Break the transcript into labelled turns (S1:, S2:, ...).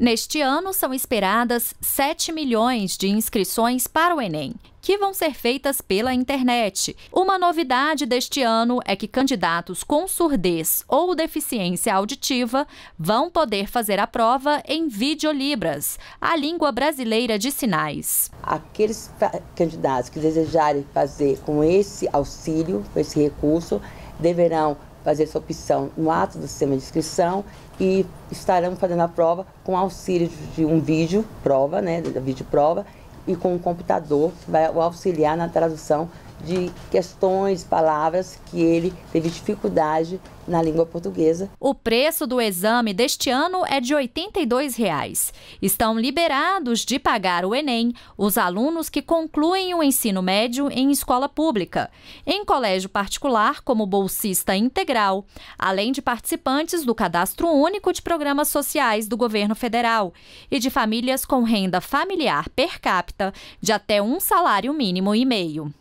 S1: Neste ano, são esperadas 7 milhões de inscrições para o Enem, que vão ser feitas pela internet. Uma novidade deste ano é que candidatos com surdez ou deficiência auditiva vão poder fazer a prova em videolibras, a língua brasileira de sinais.
S2: Aqueles candidatos que desejarem fazer com esse auxílio, com esse recurso, deverão fazer essa opção no ato do sistema de inscrição e estarão fazendo a prova com auxílio de um vídeo prova, né, da vídeo prova, e com um computador que vai auxiliar na tradução de questões, palavras que ele teve dificuldade na língua portuguesa.
S1: O preço do exame deste ano é de 82 reais. Estão liberados de pagar o Enem os alunos que concluem o ensino médio em escola pública, em colégio particular como bolsista integral, além de participantes do Cadastro Único de Programas Sociais do governo federal e de famílias com renda familiar per capita de até um salário mínimo e meio.